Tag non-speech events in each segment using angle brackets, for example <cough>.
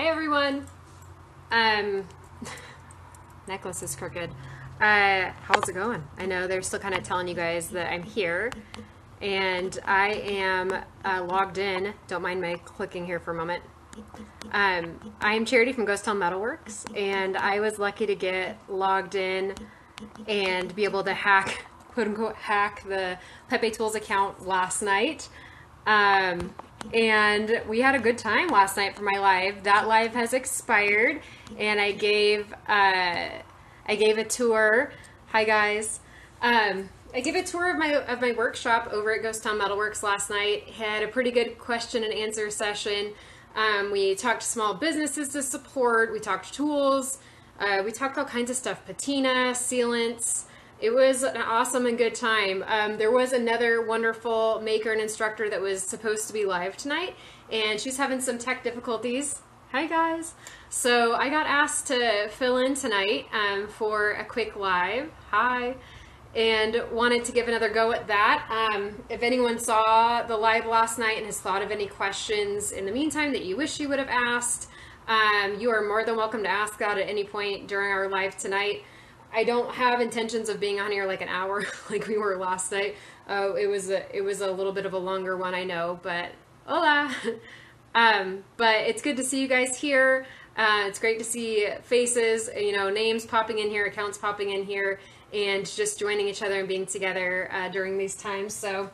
Hi everyone. Um, <laughs> necklace is crooked. Uh, how's it going? I know they're still kind of telling you guys that I'm here, and I am uh, logged in. Don't mind my clicking here for a moment. Um, I'm Charity from Ghost Town Metalworks, and I was lucky to get logged in and be able to hack, quote unquote, hack the Pepe Tools account last night. Um, and we had a good time last night for my live. That live has expired, and I gave uh, I gave a tour. Hi guys. Um, I gave a tour of my of my workshop over at Ghost Town Metalworks last night. Had a pretty good question and answer session. Um, we talked small businesses to support. We talked tools. Uh, we talked all kinds of stuff: patina, sealants. It was an awesome and good time. Um, there was another wonderful maker and instructor that was supposed to be live tonight, and she's having some tech difficulties. Hi, guys. So I got asked to fill in tonight um, for a quick live. Hi. And wanted to give another go at that. Um, if anyone saw the live last night and has thought of any questions in the meantime that you wish you would have asked, um, you are more than welcome to ask that at any point during our live tonight. I don't have intentions of being on here like an hour <laughs> like we were last night. Uh, it was a it was a little bit of a longer one, I know, but hola. <laughs> um, but it's good to see you guys here. Uh, it's great to see faces, you know, names popping in here, accounts popping in here, and just joining each other and being together uh, during these times. So,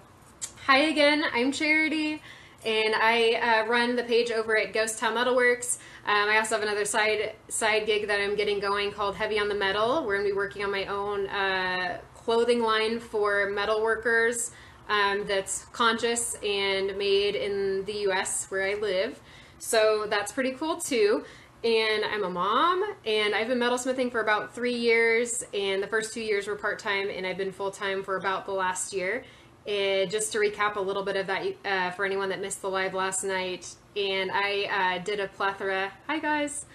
hi again. I'm Charity and I uh, run the page over at Ghost Town Metalworks. Um, I also have another side side gig that I'm getting going called Heavy on the Metal. We're gonna be working on my own uh, clothing line for metal workers um, that's conscious and made in the U.S. where I live. So that's pretty cool too. And I'm a mom, and I've been metalsmithing for about three years. And the first two years were part time, and I've been full time for about the last year. And just to recap a little bit of that uh, for anyone that missed the live last night, and I uh, did a plethora. Hi guys,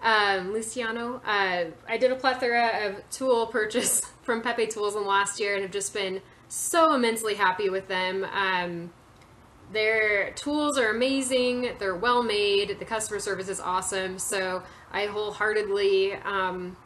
um, Luciano. Uh, I did a plethora of tool purchase <laughs> from Pepe Tools in last year, and have just been so immensely happy with them. Um, their tools are amazing. They're well made. The customer service is awesome. So I wholeheartedly um,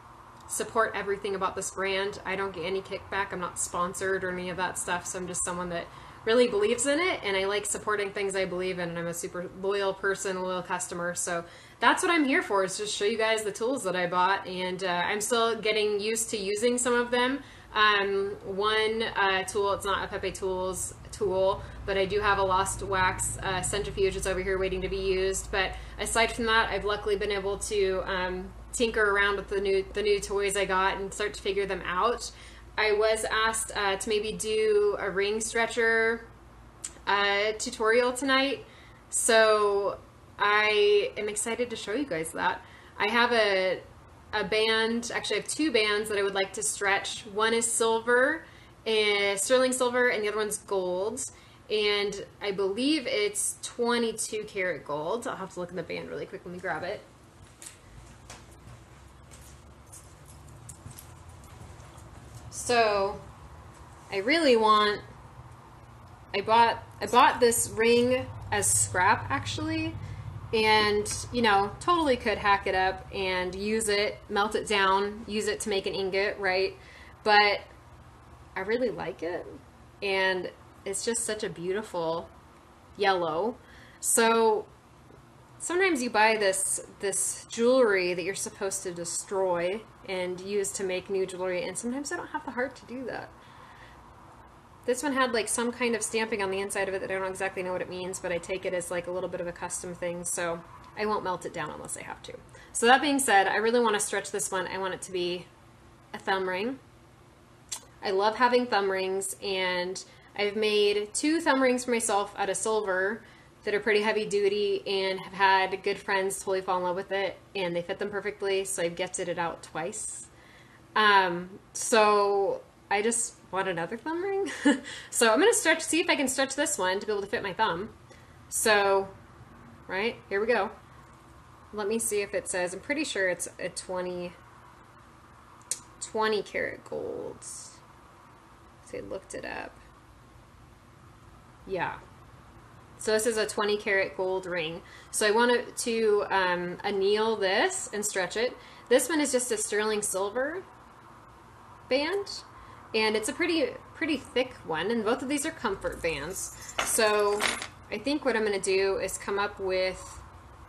support everything about this brand. I don't get any kickback. I'm not sponsored or any of that stuff. So I'm just someone that really believes in it and I like supporting things I believe in and I'm a super loyal person, loyal customer. So that's what I'm here for is just show you guys the tools that I bought and uh, I'm still getting used to using some of them. Um, one uh, tool, it's not a Pepe Tools tool, but I do have a Lost Wax uh, centrifuge. that's over here waiting to be used. But aside from that, I've luckily been able to um, tinker around with the new the new toys I got and start to figure them out. I was asked uh, to maybe do a ring stretcher uh, tutorial tonight, so I am excited to show you guys that. I have a a band, actually I have two bands that I would like to stretch. One is silver, and sterling silver, and the other one's gold. And I believe it's 22 karat gold. I'll have to look in the band really quick. Let me grab it. So I really want I bought I bought this ring as scrap actually and you know totally could hack it up and use it melt it down use it to make an ingot right? But I really like it and it's just such a beautiful yellow. So sometimes you buy this this jewelry that you're supposed to destroy and use to make new jewelry and sometimes I don't have the heart to do that. This one had like some kind of stamping on the inside of it that I don't exactly know what it means, but I take it as like a little bit of a custom thing, so I won't melt it down unless I have to. So that being said, I really want to stretch this one. I want it to be a thumb ring. I love having thumb rings and I've made two thumb rings for myself out of silver that are pretty heavy duty and have had good friends totally fall in love with it and they fit them perfectly so I've gifted it out twice. Um, so I just want another thumb ring. <laughs> so I'm going to stretch, see if I can stretch this one to be able to fit my thumb. So, right, here we go. Let me see if it says, I'm pretty sure it's a 20, 20 karat gold. I looked it up. Yeah, So this is a 20 karat gold ring. So I want to um, anneal this and stretch it. This one is just a sterling silver band and it's a pretty pretty thick one and both of these are comfort bands. So I think what I'm going to do is come up with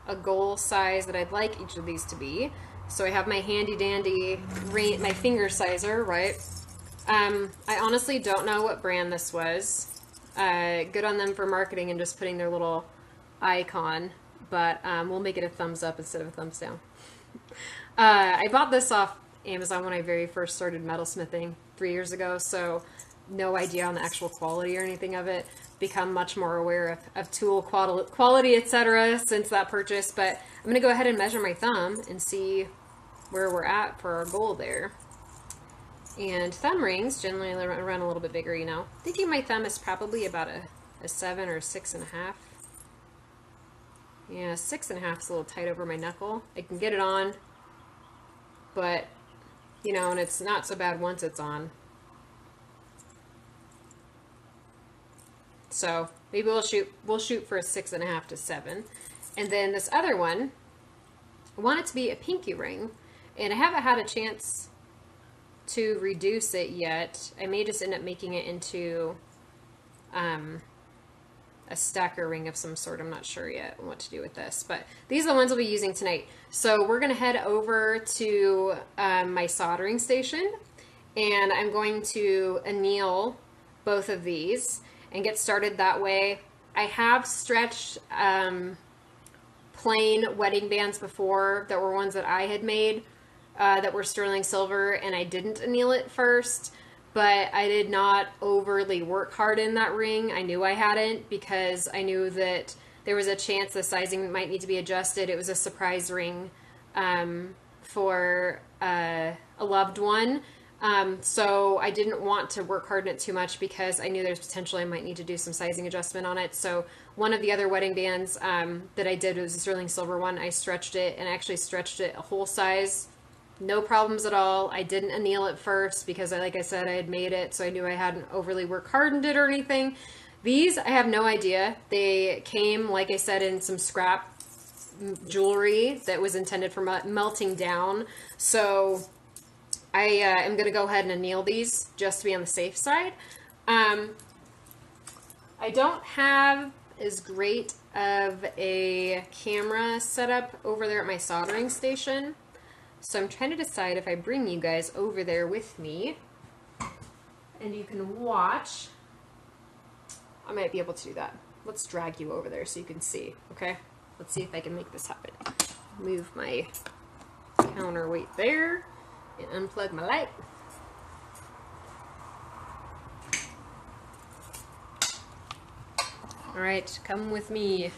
a goal size that I'd like each of these to be. So I have my handy dandy, my finger sizer, right? Um, I honestly don't know what brand this was. Uh, good on them for marketing and just putting their little icon, but um, we'll make it a thumbs up instead of a thumbs down. <laughs> Uh, I bought this off Amazon when I very first started metalsmithing three years ago, so no idea on the actual quality or anything of it. Become much more aware of, of tool quality, quality etc. since that purchase, but I'm going to go ahead and measure my thumb and see where we're at for our goal there. And thumb rings generally run a little bit bigger, you know. Thinking my thumb is probably about a, a seven or a six and a half. Yeah, six and a half is a little tight over my knuckle. I can get it on, but, you know, and it's not so bad once it's on. So maybe we'll shoot, we'll shoot for a six and a half to seven. And then this other one, I want it to be a pinky ring. And I haven't had a chance to reduce it yet. I may just end up making it into um, a stacker ring of some sort. I'm not sure yet what to do with this, but these are the ones we'll be using tonight. So we're going to head over to um, my soldering station and I'm going to anneal both of these and get started that way. I have stretched um, plain wedding bands before that were ones that I had made uh, that were sterling silver and I didn't anneal it first but I did not overly work hard in that ring. I knew I hadn't because I knew that there was a chance the sizing might need to be adjusted. It was a surprise ring um, for uh, a loved one. Um, so I didn't want to work hard in it too much because I knew there's potential I might need to do some sizing adjustment on it. So one of the other wedding bands um, that I did was a sterling silver one. I stretched it and actually stretched it a whole size no problems at all. I didn't anneal it first because, I, like I said, I had made it, so I knew I hadn't overly work hardened it or anything. These, I have no idea. They came, like I said, in some scrap jewelry that was intended for melting down. So I uh, am going to go ahead and anneal these just to be on the safe side. Um, I don't have as great of a camera setup over there at my soldering station. So I'm trying to decide if I bring you guys over there with me and you can watch. I might be able to do that. Let's drag you over there so you can see, okay? Let's see if I can make this happen. Move my counterweight there and unplug my light. All right, come with me.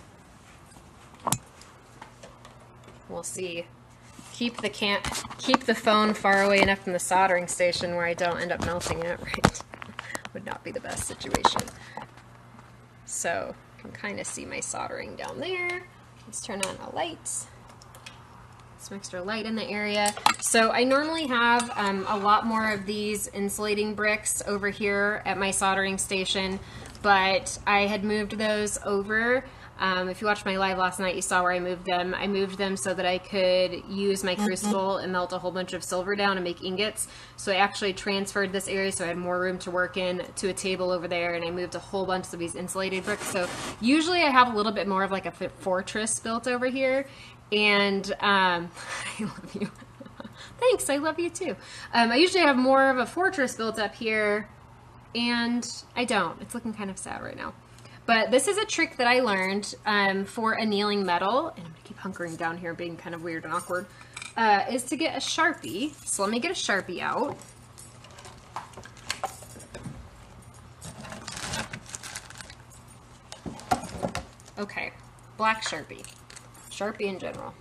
We'll see keep the can keep the phone far away enough from the soldering station where I don't end up melting it, <laughs> right? Would not be the best situation. So you can kind of see my soldering down there. Let's turn on a light. Some extra light in the area. So I normally have um, a lot more of these insulating bricks over here at my soldering station, but I had moved those over um, if you watched my live last night, you saw where I moved them. I moved them so that I could use my mm-hmm. crucible and melt a whole bunch of silver down and make ingots. So I actually transferred this area so I had more room to work in to a table over there, and I moved a whole bunch of these insulated bricks. So usually I have a little bit more of like a fortress built over here, and um, <laughs> I love you. <laughs> Thanks, I love you too. Um, I usually have more of a fortress built up here, and I don't. It's looking kind of sad right now. But this is a trick that I learned um, for annealing metal, and I'm gonna keep hunkering down here, being kind of weird and awkward, uh, is to get a Sharpie. So let me get a Sharpie out. Okay, black Sharpie. Sharpie in general.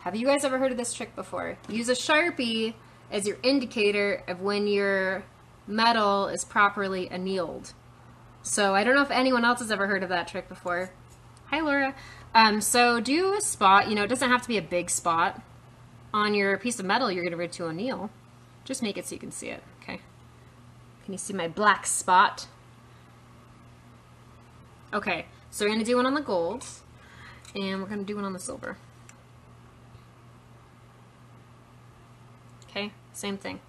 Have you guys ever heard of this trick before? Use a Sharpie as your indicator of when your metal is properly annealed. So I don't know if anyone else has ever heard of that trick before. Hi, Laura. Um, so do a spot, you know, it doesn't have to be a big spot on your piece of metal you're going to read to anneal. Just make it so you can see it, okay? Can you see my black spot? Okay, So we're gonna do one on the gold, and we're gonna do one on the silver. Okay, same thing.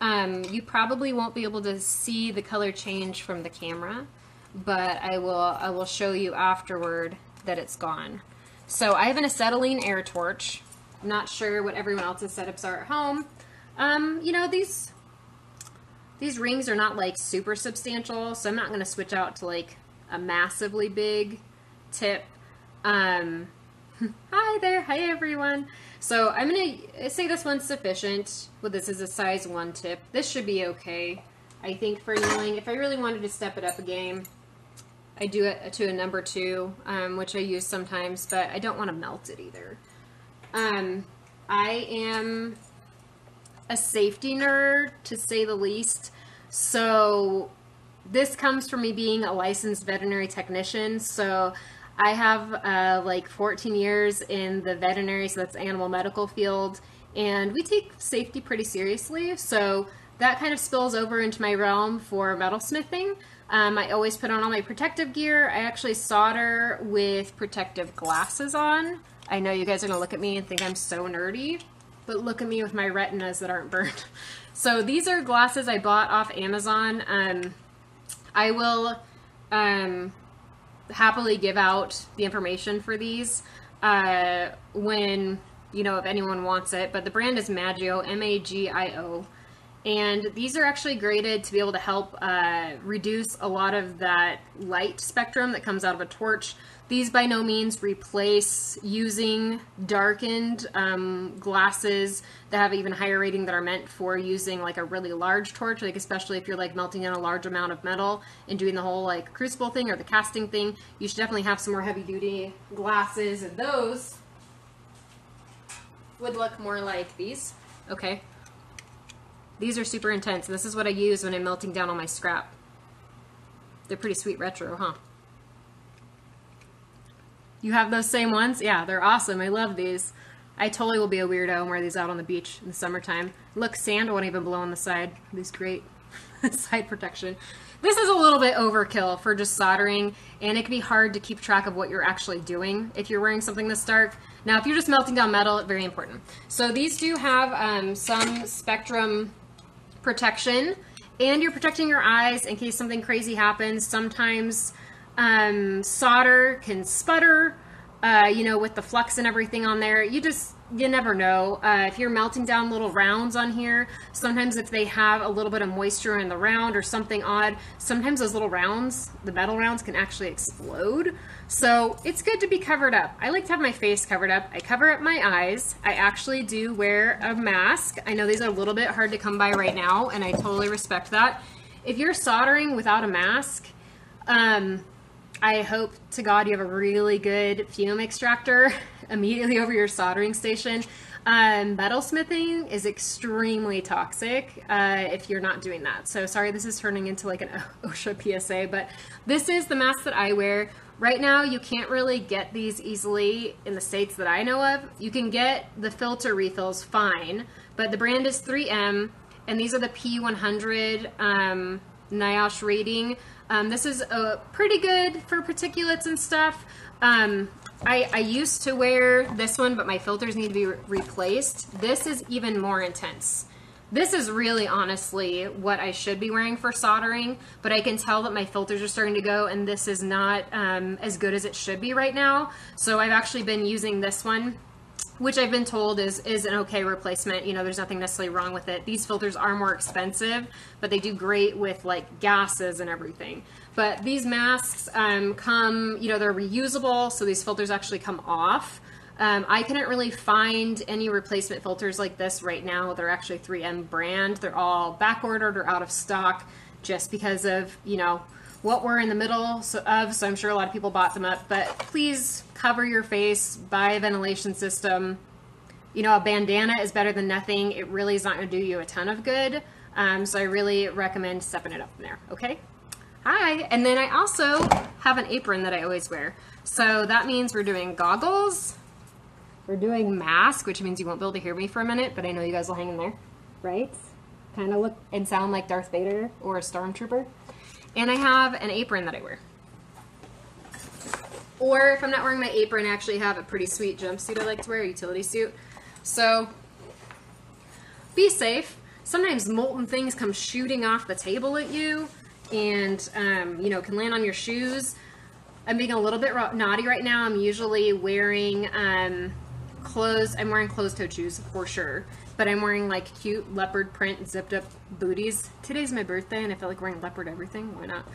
Um, you probably won't be able to see the color change from the camera, but I will I will show you afterward that it's gone. So I have an acetylene air torch. I'm not sure what everyone else's setups are at home. Um, you know, these these rings are not like super substantial, so I'm not going to switch out to like a massively big tip. Um, <laughs> hi there, hi everyone. So I'm going to say this one's sufficient. Well, this is a size 1 tip. This should be okay, I think, for annealing. If I really wanted to step it up a game, I do it to a number 2, um, which I use sometimes, but I don't want to melt it either. Um, I am a safety nerd, to say the least. So this comes from me being a licensed veterinary technician. So I have uh, like 14 years in the veterinary, so that's animal medical field, and we take safety pretty seriously. So that kind of spills over into my realm for metalsmithing. Um, I always put on all my protective gear. I actually solder with protective glasses on. I know you guys are to look at me and think I'm so nerdy, but look at me with my retinas that aren't burned. <laughs> So these are glasses I bought off Amazon. Um, I will um, happily give out the information for these uh, when you know if anyone wants it. But the brand is Magio, M-A-G-I-O, and these are actually graded to be able to help uh, reduce a lot of that light spectrum that comes out of a torch. These by no means replace using darkened um, glasses that have even higher rating that are meant for using like a really large torch, like especially if you're like melting in a large amount of metal and doing the whole like crucible thing or the casting thing, you should definitely have some more heavy duty glasses and those would look more like these. Okay. These are super intense. This is what I use when I'm melting down all my scrap. They're pretty sweet retro, huh? You have those same ones? Yeah, they're awesome. I love these. I totally will be a weirdo and wear these out on the beach in the summertime. Look, sand won't even blow on the side. These great <laughs> side protection. This is a little bit overkill for just soldering, and it can be hard to keep track of what you're actually doing if you're wearing something this dark. Now, if you're just melting down metal, very important. So these do have um, some spectrum protection, and you're protecting your eyes in case something crazy happens. Sometimes um, solder can sputter, uh, you know, with the flux and everything on there. You just, you never know. Uh, if you're melting down little rounds on here, sometimes if they have a little bit of moisture in the round or something odd, sometimes those little rounds, the metal rounds, can actually explode. So it's good to be covered up. I like to have my face covered up. I cover up my eyes. I actually do wear a mask. I know these are a little bit hard to come by right now, and I totally respect that. If you're soldering without a mask, um, I hope to God you have a really good fume extractor <laughs> immediately over your soldering station. Um, metal smithing is extremely toxic uh, if you're not doing that. So sorry, this is turning into like an <laughs> OSHA PSA, but this is the mask that I wear. Right now, you can't really get these easily in the states that I know of. You can get the filter refills fine, but the brand is 3M, and these are the P100 um, NIOSH rating. Um, this is uh, pretty good for particulates and stuff. Um, I, I, used to wear this one, but my filters need to be re replaced. This is even more intense. This is really honestly what I should be wearing for soldering, but I can tell that my filters are starting to go and this is not um, as good as it should be right now. So I've actually been using this one which I've been told is is an okay replacement. You know, there's nothing necessarily wrong with it. These filters are more expensive, but they do great with like gases and everything. But these masks um, come, you know, they're reusable, so these filters actually come off. Um, I couldn't really find any replacement filters like this right now. They're actually 3M brand. They're all back ordered or out of stock just because of, you know, what we're in the middle of, so I'm sure a lot of people bought them up. But please cover your face, buy a ventilation system. You know, a bandana is better than nothing. It really is not going to do you a ton of good. Um, so I really recommend stepping it up from there, okay? Hi, and then I also have an apron that I always wear. So that means we're doing goggles, we're doing mask, which means you won't be able to hear me for a minute, but I know you guys will hang in there, right? Kind of look and sound like Darth Vader or a stormtrooper. And I have an apron that I wear. Or if I'm not wearing my apron, I actually have a pretty sweet jumpsuit I like to wear, a utility suit. So be safe. Sometimes molten things come shooting off the table at you and, um, you know, can land on your shoes. I'm being a little bit naughty right now. I'm usually wearing um, clothes. I'm wearing closed-toed shoes for sure, but I'm wearing like cute leopard print zipped up booties. Today's my birthday, and I feel like wearing leopard everything. Why not?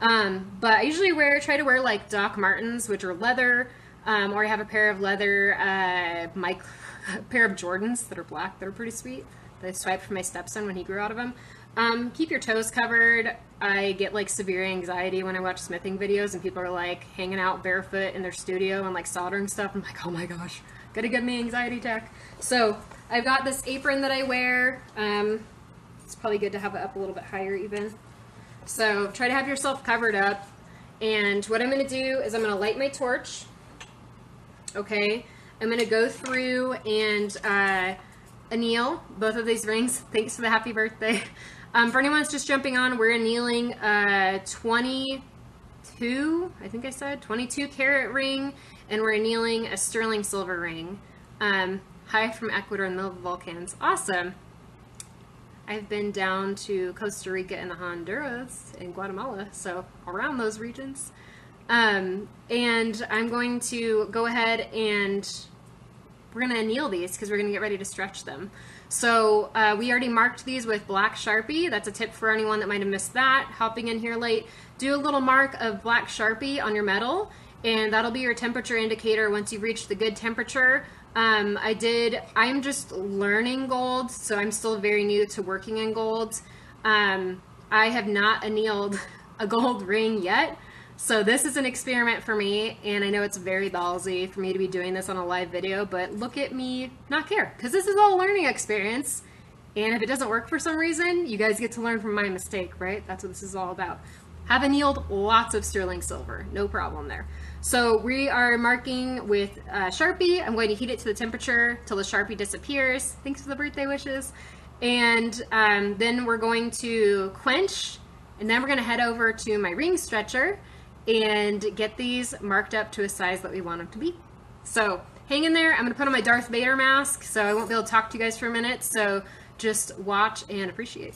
Um, but I usually wear try to wear like Doc Martens, which are leather, um, or I have a pair of leather uh, my <laughs> pair of Jordans that are black that are pretty sweet. That I swiped from my stepson when he grew out of them. Um, keep your toes covered. I get like severe anxiety when I watch smithing videos and people are like hanging out barefoot in their studio and like soldering stuff. I'm like, oh my gosh, gonna give me anxiety attack. So I've got this apron that I wear. Um, it's probably good to have it up a little bit higher even. So try to have yourself covered up. And what I'm gonna do is I'm gonna light my torch. Okay, I'm gonna go through and uh, anneal both of these rings. <laughs> Thanks for the happy birthday. <laughs> Um, for anyone that's just jumping on, we're annealing a 22, I think I said, 22 carat ring, and we're annealing a sterling silver ring. Um, hi from Ecuador and the Vulcans. Awesome. I've been down to Costa Rica and the Honduras and Guatemala, so around those regions. Um, and I'm going to go ahead and we're going to anneal these because we're going to get ready to stretch them. So uh, we already marked these with black Sharpie. That's a tip for anyone that might have missed that, hopping in here late. Do a little mark of black Sharpie on your metal, and that'll be your temperature indicator once you've reached the good temperature. Um, I did, I'm just learning gold, so I'm still very new to working in gold. Um, I have not annealed <laughs> a gold ring yet, so this is an experiment for me, and I know it's very ballsy for me to be doing this on a live video, but look at me not care, because this is all a learning experience, and if it doesn't work for some reason, you guys get to learn from my mistake, right? That's what this is all about. Have annealed lots of sterling silver, no problem there. So we are marking with uh, Sharpie. I'm going to heat it to the temperature till the Sharpie disappears. Thanks for the birthday wishes. And um, then we're going to quench, and then we're gonna head over to my ring stretcher, and get these marked up to a size that we want them to be. So hang in there. I'm going to put on my Darth Vader mask, so I won't be able to talk to you guys for a minute. So just watch and appreciate.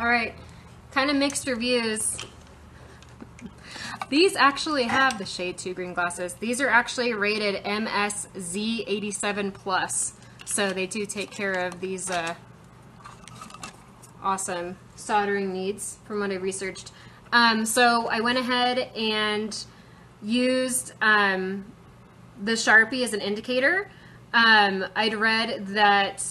All right, kind of mixed reviews. These actually have the shade 2 green glasses. These are actually rated MSZ87 plus. So they do take care of these uh, awesome soldering needs from what I researched. Um, so I went ahead and used um, the Sharpie as an indicator. Um, I'd read that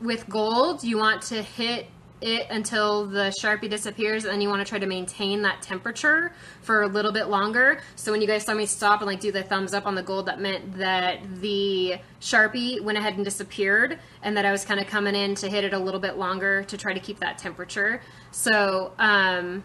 with gold, you want to hit it until the Sharpie disappears and then you want to try to maintain that temperature for a little bit longer. So when you guys saw me stop and like do the thumbs up on the gold, that meant that the Sharpie went ahead and disappeared and that I was kind of coming in to hit it a little bit longer to try to keep that temperature. So, um,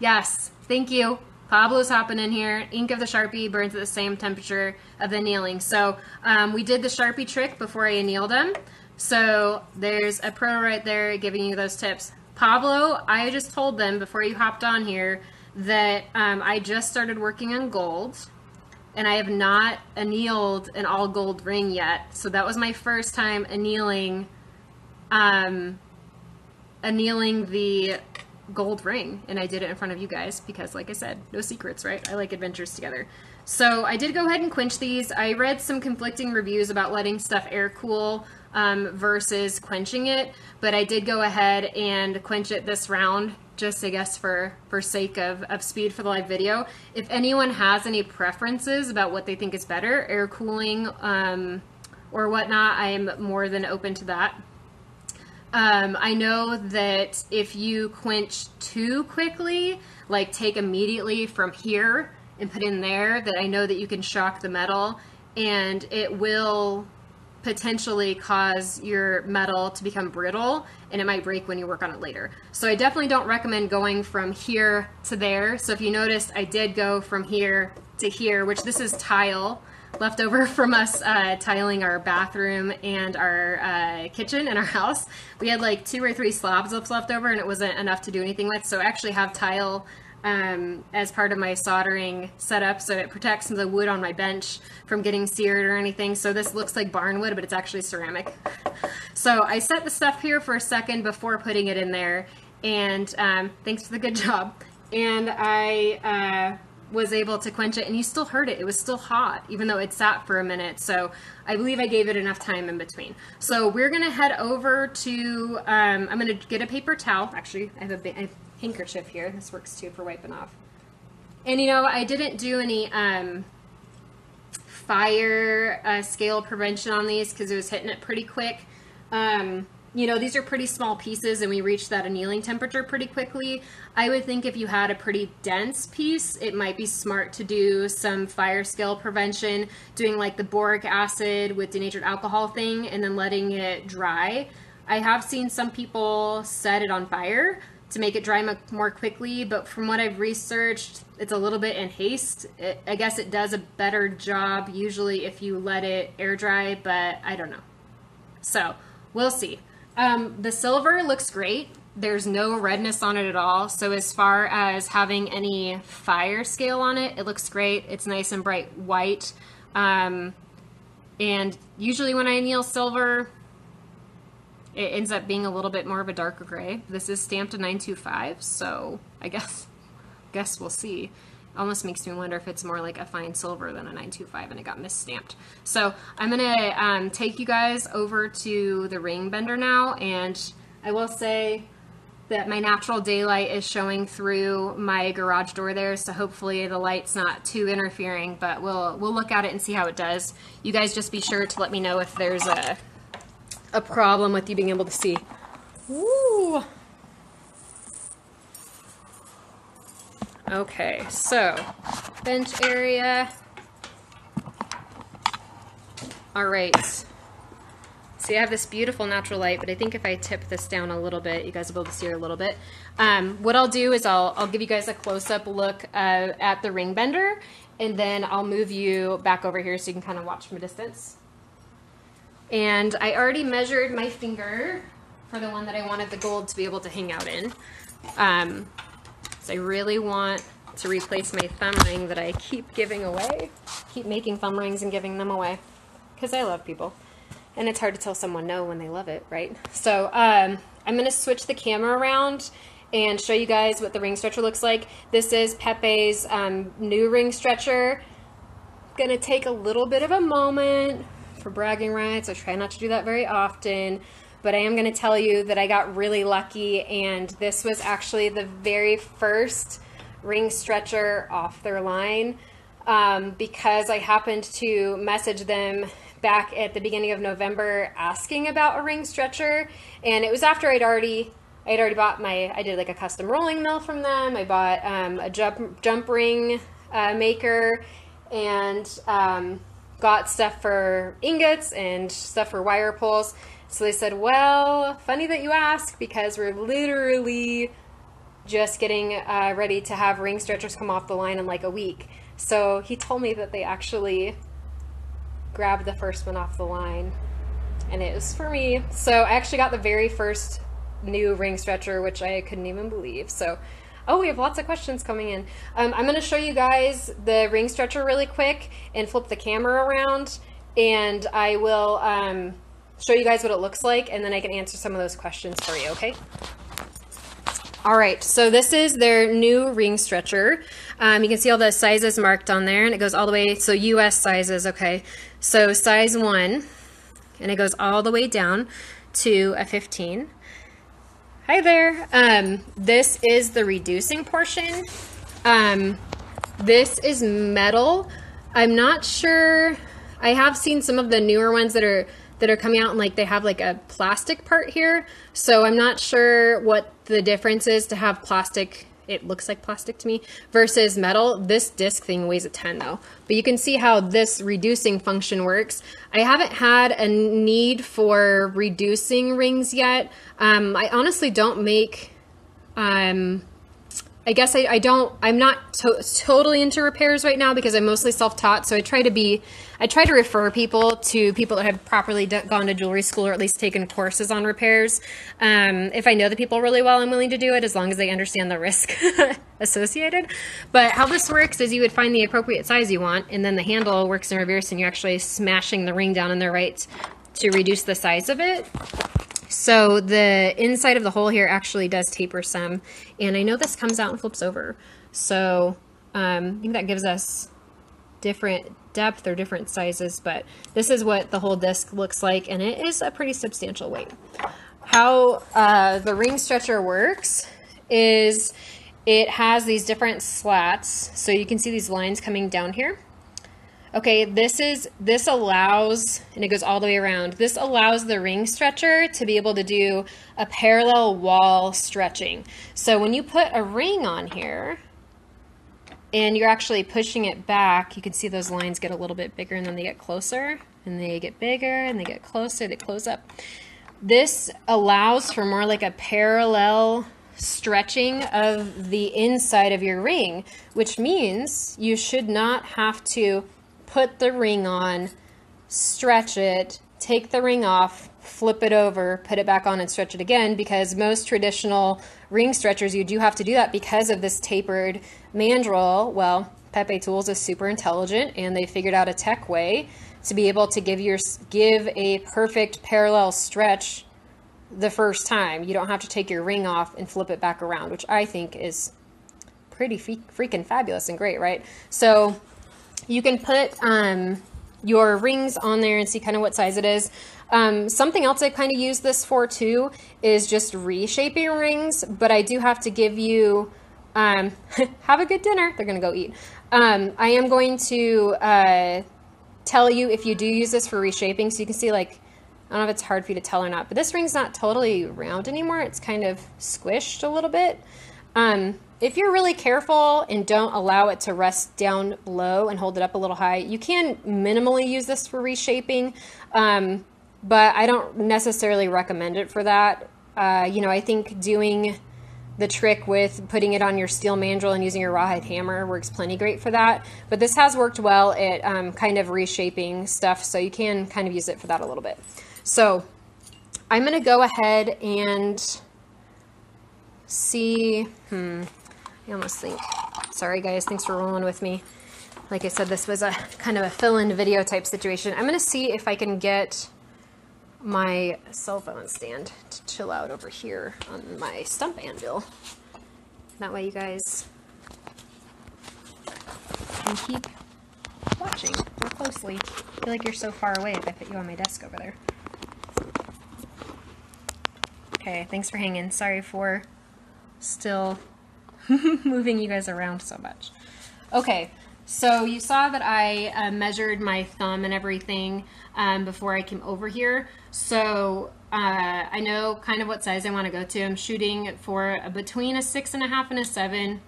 yes, thank you. Pablo's hopping in here. Ink of the Sharpie burns at the same temperature of the annealing. So um, we did the Sharpie trick before I annealed them. So there's a pro right there giving you those tips. Pablo, I just told them before you hopped on here that um, I just started working on gold and I have not annealed an all gold ring yet. So that was my first time annealing um, annealing the gold ring and I did it in front of you guys because like I said, no secrets, right? I like adventures together. So I did go ahead and quench these. I read some conflicting reviews about letting stuff air cool um, versus quenching it, but I did go ahead and quench it this round just I guess for for sake of, of speed for the live video. If anyone has any preferences about what they think is better, air cooling um, or whatnot, I am more than open to that. Um, I know that if you quench too quickly, like take immediately from here and put in there, that I know that you can shock the metal and it will potentially cause your metal to become brittle and it might break when you work on it later. So I definitely don't recommend going from here to there. So if you noticed, I did go from here to here, which this is tile left over <laughs> from us uh, tiling our bathroom and our uh, kitchen in our <laughs> house. We had like two or three slabs left over and it wasn't enough to do anything with. So I actually have tile um, as part of my soldering setup so it protects the wood on my bench from getting seared or anything. So this looks like barn wood, but it's actually ceramic. So I set the stuff here for a second before putting it in there. And um, thanks for the good job. And I uh, was able to quench it and you still heard it. It was still hot, even though it sat for a minute. So I believe I gave it enough time in between. So we're gonna head over to, um, I'm gonna get a paper towel. Actually, I have a, a, handkerchief here. This works too for wiping off. And you know, I didn't do any um, fire uh, scale prevention on these because it was hitting it pretty quick. Um, you know, these are pretty small pieces and we reached that annealing temperature pretty quickly. I would think if you had a pretty dense piece, it might be smart to do some fire scale prevention, doing like the boric acid with denatured alcohol thing and then letting it dry. I have seen some people set it on fire to make it dry more quickly, but from what I've researched, it's a little bit in haste. It, I guess it does a better job usually if you let it air dry, but I don't know. So we'll see. Um, the silver looks great. There's no redness on it at all. So as far as having any fire scale on it, it looks great. It's nice and bright white. Um, and usually when I anneal silver, it ends up being a little bit more of a darker gray. This is stamped a 925, so I guess <laughs> guess we'll see almost makes me wonder if it's more like a fine silver than a 925 and it got misstamped. So I'm to um, take you guys over to the ring bender now and I will say that my natural daylight is showing through my garage door there so hopefully the light's not too interfering but we'll we'll look at it and see how it does. You guys just be sure to let me know if there's a a problem with you being able to see. Okay, so bench area. All right. See, I have this beautiful natural light, but I think if I tip this down a little bit, you guys will be able to see her a little bit. Um, what I'll do is I'll, I'll give you guys a close-up look uh, at the ring bender, and then I'll move you back over here so you can kind of watch from a distance. And I already measured my finger for the one that I wanted the gold to be able to hang out in. Um, I really want to replace my thumb ring that I keep giving away. Keep making thumb rings and giving them away because I love people. And it's hard to tell someone no when they love it, right? So um, I'm going to switch the camera around and show you guys what the ring stretcher looks like. This is Pepe's um, new ring stretcher. To take a little bit of a moment for bragging rights. I try not to do that very often but I am going to tell you that I got really lucky, and this was actually the very first ring stretcher off their line um, because I happened to message them back at the beginning of November asking about a ring stretcher, and it was after I'd already I'd already bought my I did like a custom rolling mill from them. I bought um, a jump jump ring uh, maker and um, got stuff for ingots and stuff for wire pulls. So they said, "Well, funny that you ask because we're literally just getting uh, ready to have ring stretchers come off the line in like a week." So he told me that they actually grabbed the first one off the line, and it was for me. So I actually got the very first new ring stretcher, which I couldn't even believe. So. Oh, we have lots of questions coming in. Um, I'm going to show you guys the ring stretcher really quick and flip the camera around, and I will um, show you guys what it looks like, and then I can answer some of those questions for you, okay? All right, so this is their new ring stretcher. Um, you can see all the sizes marked on there, and it goes all the way, so US sizes, okay. So size 1, and it goes all the way down to a 15. Hi there. Um, this is the reducing portion. Um, this is metal. I'm not sure. I have seen some of the newer ones that are that are coming out and like they have like a plastic part here. So I'm not sure what the difference is to have plastic it looks like plastic to me, versus metal. This disc thing weighs a 10 though. But you can see how this reducing function works. I haven't had a need for reducing rings yet. Um, I honestly don't make um, I guess I, I don't, I'm not to totally into repairs right now because I'm mostly self-taught. So I try to be, I try to refer people to people that have properly gone to jewelry school or at least taken courses on repairs. Um, if I know the people really well, I'm willing to do it as long as they understand the risk <laughs> associated. But how this works is you would find the appropriate size you want and then the handle works in reverse and you're actually smashing the ring down in the right to reduce the size of it. So the inside of the hole here actually does taper some, and I know this comes out and flips over. So um, I think that gives us different depth or different sizes, but this is what the whole disc looks like, and it is a pretty substantial weight. How uh, the ring stretcher works is it has these different slats, so you can see these lines coming down here. Okay, this is this allows, and it goes all the way around. This allows the ring stretcher to be able to do a parallel wall stretching. So when you put a ring on here, and you're actually pushing it back, you can see those lines get a little bit bigger and then they get closer, and they get bigger and they get closer, they close up. This allows for more like a parallel stretching of the inside of your ring, which means you should not have to put the ring on, stretch it, take the ring off, flip it over, put it back on and stretch it again because most traditional ring stretchers, you do have to do that because of this tapered mandrel. Well, Pepe Tools is super intelligent and they figured out a tech way to be able to give your give a perfect parallel stretch the first time. You don't have to take your ring off and flip it back around, which I think is pretty freaking fabulous and great, right? So you can put um, your rings on there and see kind of what size it is. Um, something else I kind of use this for too is just reshaping rings, but I do have to give you, um, <laughs> have a good dinner. They're going to go eat. Um, I am going to uh, tell you if you do use this for reshaping. So you can see like, I don't know if it's hard for you to tell or not, but this ring's not totally round anymore. It's kind of squished a little bit. Um, if you're really careful and don't allow it to rest down low and hold it up a little high, you can minimally use this for reshaping, um, but I don't necessarily recommend it for that. Uh, you know, I think doing the trick with putting it on your steel mandrel and using your rawhide hammer works plenty great for that. But this has worked well at um, kind of reshaping stuff, so you can kind of use it for that a little bit. So I'm going to go ahead and see, hmm, I almost think, sorry guys, thanks for rolling with me. Like I said, this was a kind of a fill-in video type situation. I'm gonna see if I can get my cell phone stand to chill out over here on my stump anvil. That way you guys can keep watching more closely. I feel like you're so far away if I put you on my desk over there. Okay, thanks for hanging. Sorry for still <laughs> moving you guys around so much. Okay, So you saw that I uh, measured my thumb and everything um, before I came over here. So uh, I know kind of what size I want to go to. I'm shooting for a, between a six and a half and a seven.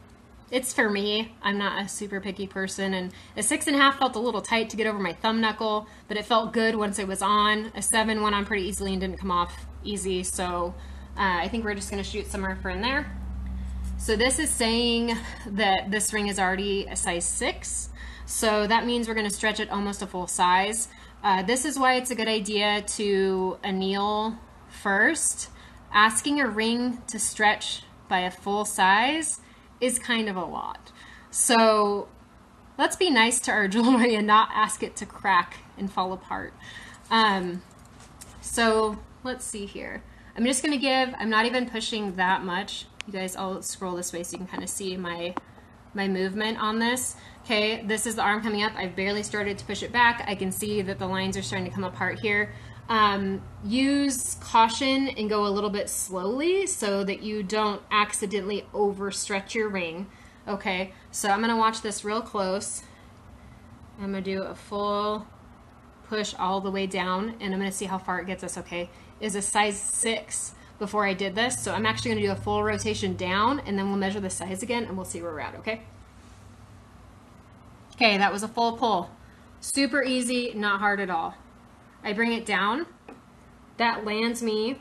It's for me. I'm not a super picky person, and a six and a half felt a little tight to get over my thumb knuckle, but it felt good once it was on. A seven went on pretty easily and didn't come off easy, so uh, I think we're just going to shoot somewhere for in there. So this is saying that this ring is already a size 6. So that means we're going to stretch it almost a full size. Uh, this is why it's a good idea to anneal first. Asking a ring to stretch by a full size is kind of a lot. So let's be nice to our <laughs> jewelry and not ask it to crack and fall apart. Um, so let's see here. I'm just going to give, I'm not even pushing that much you guys, I'll scroll this way so you can kind of see my my movement on this. Okay, this is the arm coming up. I've barely started to push it back. I can see that the lines are starting to come apart here. Um, use caution and go a little bit slowly so that you don't accidentally overstretch your ring. Okay, so I'm to watch this real close. I'm to do a full push all the way down and I'm to see how far it gets us, okay? Is a size 6 before I did this. So I'm actually going to do a full rotation down and then we'll measure the size again and we'll see where we're at, okay? Okay, that was a full pull. Super easy, not hard at all. I bring it down. That lands me,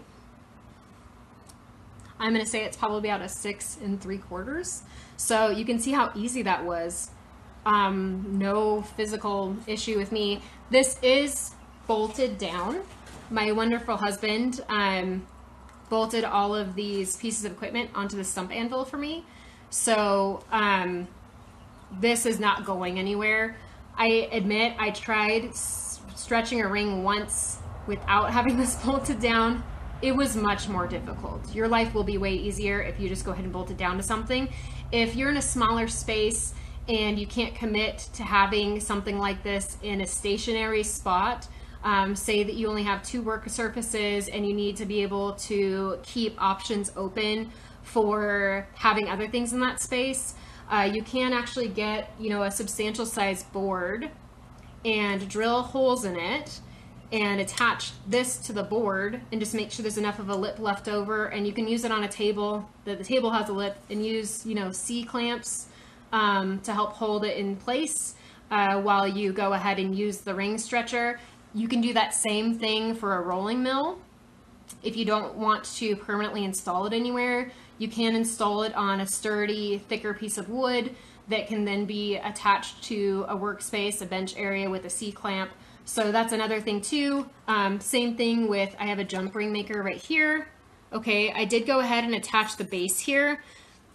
I'm going to say it's probably about a six and three quarters. So you can see how easy that was. Um, no physical issue with me. This is bolted down. My wonderful husband um, bolted all of these pieces of equipment onto the stump anvil for me. So um, this is not going anywhere. I admit I tried stretching a ring once without <laughs> having this bolted down. It was much more difficult. Your life will be way easier if you just go ahead and bolt it down to something. If you're in a smaller space and you can't commit to having something like this in a stationary spot, um, say that you only have two work surfaces and you need to be able to keep options open for having other things in that space. Uh, you can actually get, you know, a substantial size board and drill holes in it and attach this to the board and just make sure there's enough of a lip left over and you can use it on a table that the table has a lip and use you know C clamps um, to help hold it in place uh, while you go ahead and use the ring stretcher you can do that same thing for a rolling mill. If you don't want to permanently install it anywhere, you can install it on a sturdy, thicker piece of wood that can then be attached to a workspace, a bench area with a C-clamp. So that's another thing too. Um, same thing with, I have a jump ring maker right here. Okay, I did go ahead and attach the base here,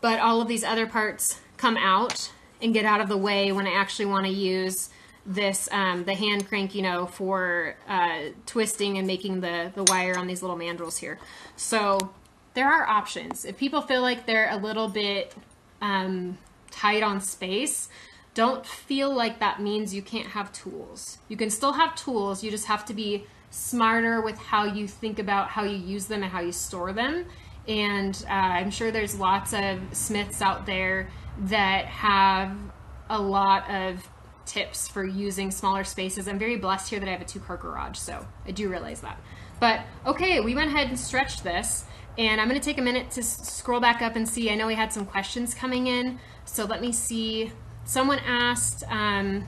but all of these other parts come out and get out of the way when I actually want to use this um, the hand crank, you know, for uh, twisting and making the the wire on these little mandrels here. So there are options. If people feel like they're a little bit um, tight on space, don't feel like that means you can't have tools. You can still have tools. You just have to be smarter with how you think about how you use them and how you store them. And uh, I'm sure there's lots of smiths out there that have a lot of tips for using smaller spaces. I'm very blessed here that I have a two car garage, so I do realize that. But okay, we went ahead and stretched this, and I'm going to take a minute to scroll back up and see. I know we had some questions coming in, so let me see. Someone asked um,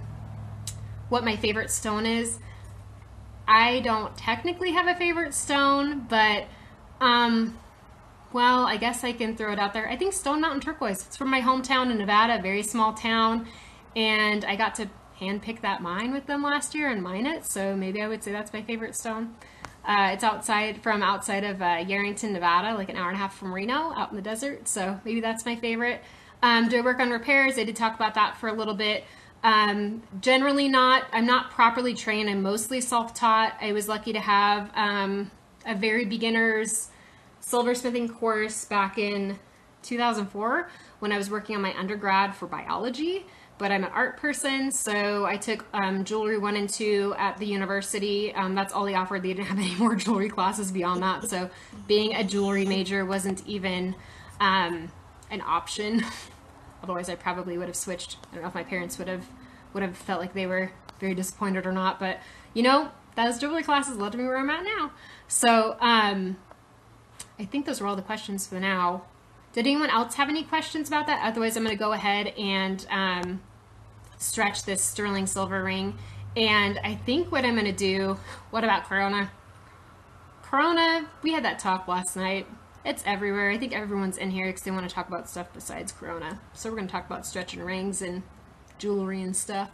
what my favorite stone is. I don't technically have a favorite stone, but um, well, I guess I can throw it out there. I think Stone Mountain Turquoise. It's from my hometown in Nevada, very small town and I got to handpick that mine with them last year and mine it, so maybe I would say that's my favorite stone. Uh, it's outside from outside of uh, Yerington, Nevada, like an hour and a half from Reno, out in the desert. So maybe that's my favorite. Um, do I work on repairs? I did talk about that for a little bit. Um, generally not. I'm not properly trained. I'm mostly self-taught. I was lucky to have um, a very beginner's silversmithing course back in 2004 when I was working on my undergrad for biology but I'm an art person, so I took um, jewelry one and two at the university. Um, that's all they offered. They didn't have <laughs> any more jewelry classes beyond that, so being a jewelry major wasn't even um, an option. <laughs> Otherwise, I probably would have switched. I don't know if my parents would have would have felt like they were very disappointed or not. But you know, those jewelry classes led me where I'm at now. So um, I think those were all the questions for now. Did anyone else have any questions about that? Otherwise, I'm going to go ahead and um, stretch this sterling silver ring. And I think what I'm going to do, what about Corona? Corona, we had that talk last night. It's everywhere. I think everyone's in here because they want to talk about stuff besides Corona. So we're going to talk about stretching rings and jewelry and stuff.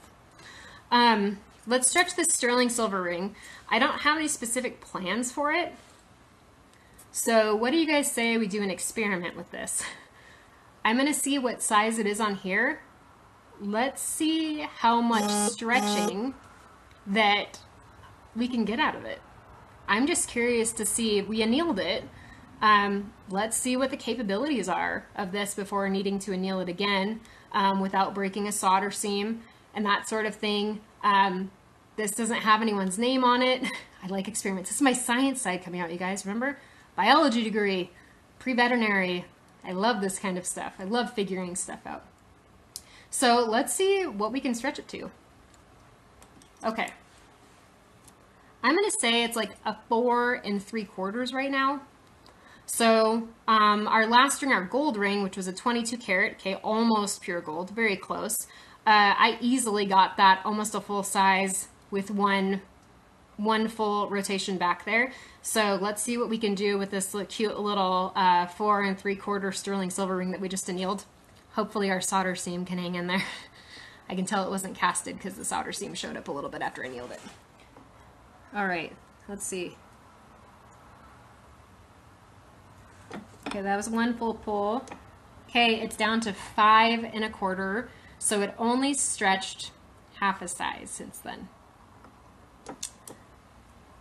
Um, let's stretch this sterling silver ring. I don't have any specific plans for it. So what do you guys say we do an experiment with this? <laughs> I'm to see what size it is on here. Let's see how much stretching that we can get out of it. I'm just curious to see if we annealed it um, let's see what the capabilities are of this before needing to anneal it again um, without breaking a solder seam and that sort of thing. Um, this doesn't have anyone's name on it. <laughs> I like experiments. This is my science side coming out, you guys. Remember? Biology degree, pre-veterinary. I love this kind of stuff. I love figuring stuff out. So let's see what we can stretch it to. Okay. I'm going to say it's like a four and three quarters right now. So um, our last ring, our gold ring, which was a 22 karat, okay, almost pure gold, very close. Uh, I easily got that almost a full size with one one full rotation back there. So let's see what we can do with this cute little uh, four and three quarter sterling silver ring that we just annealed. Hopefully our solder seam can hang in there. <laughs> I can tell it wasn't casted because the solder seam showed up a little bit after I annealed it. All right, let's see. Okay, that was one full pull. Okay, it's down to five and a quarter, so it only stretched half a size since then.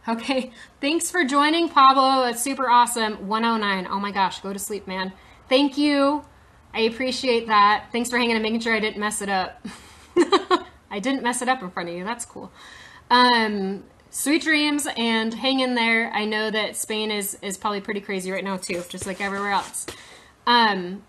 Okay, thanks for joining, Pablo. It's super awesome. 109. Oh my gosh, go to sleep, man. Thank you. I appreciate that. Thanks for hanging and making sure I didn't mess it up. <laughs> I didn't mess it up in front of you. That's cool. Um, sweet dreams and hang in there. I know that Spain is is probably pretty crazy right now too, just like everywhere else. Um,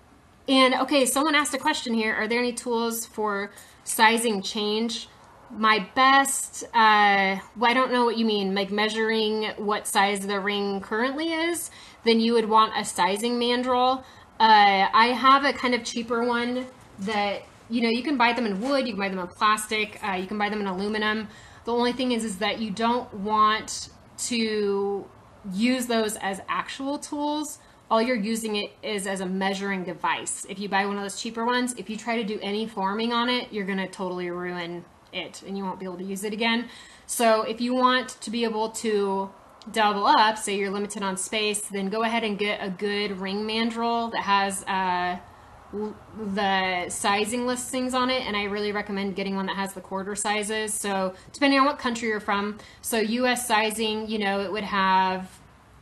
and okay, someone asked a question here. Are there any tools for sizing change? My best, uh, well, I don't know what you mean, like measuring what size the ring currently is, then you would want a sizing mandrel. Uh, I have a kind of cheaper one that, you know, you can buy them in wood, you can buy them in plastic, uh, you can buy them in aluminum. The only thing is, is that you don't want to use those as actual tools. All you're using it is as a measuring device. If you buy one of those cheaper ones, if you try to do any forming on it, you're to totally ruin it and you won't be able to use it again. So if you want to be able to double up, say you're limited on space, then go ahead and get a good ring mandrel that has uh, the sizing listings on it and I really recommend getting one that has the quarter sizes so depending on what country you're from so US sizing you know it would have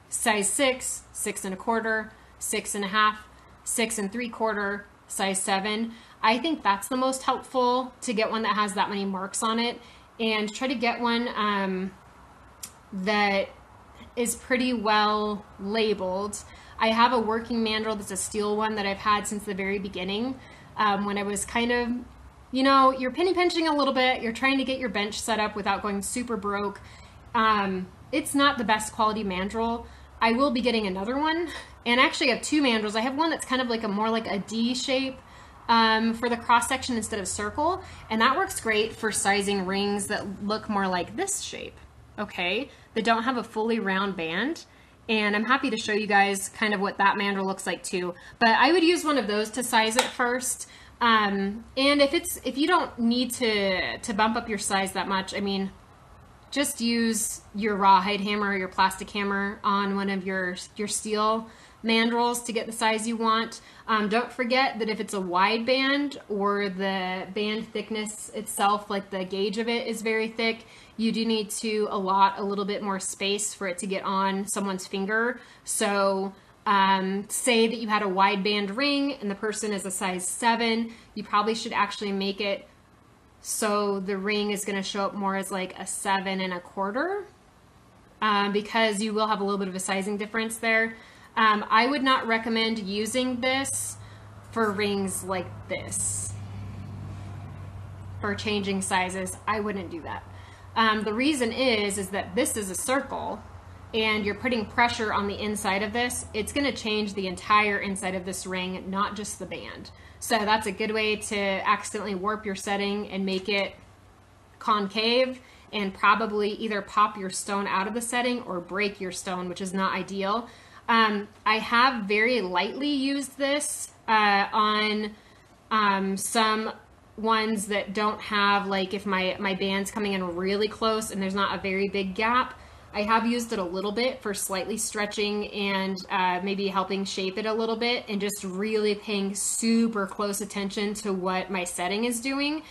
size 6 6 and a quarter six and a half six and three quarter size 7 I think that's the most helpful to get one that has that many marks on it and try to get one um, that is pretty well labeled I have a working mandrel that's a steel one that I've had since the very beginning. Um, when I was kind of, you know, you're penny pinching a little bit, you're trying to get your bench set up without going super broke. Um, it's not the best quality mandrel. I will be getting another one. And actually I have two mandrels. I have one that's kind of like a more like a D shape um, for the cross section instead of circle. And that works great for sizing rings that look more like this shape, okay? That don't have a fully round band and I'm happy to show you guys kind of what that mandrel looks like too. But I would use one of those to size it first. Um, and if it's if you don't need to to bump up your size that much, I mean, just use your rawhide hammer or your plastic hammer on one of your your steel mandrels to get the size you want. Um, don't forget that if it's a wide band or the band thickness itself, like the gauge of it is very thick, you do need to allot a little bit more space for it to get on someone's finger. So um, say that you had a wide band ring and the person is a size 7, you probably should actually make it so the ring is going to show up more as like a 7 and a quarter um, because you will have a little bit of a sizing difference there. Um, I would not recommend using this for rings like this for changing sizes, I wouldn't do that. Um, the reason is is that this is a circle and you're putting pressure on the inside of this, it's going to change the entire inside of this ring, not just the band. So that's a good way to accidentally warp your setting and make it concave and probably either pop your stone out of the setting or break your stone, which is not ideal. Um, I have very lightly used this uh, on um, some ones that don't have like if my my band's coming in really close and there's not a very big gap I have used it a little bit for slightly stretching and uh, maybe helping shape it a little bit and just really paying super close attention to what my setting is doing.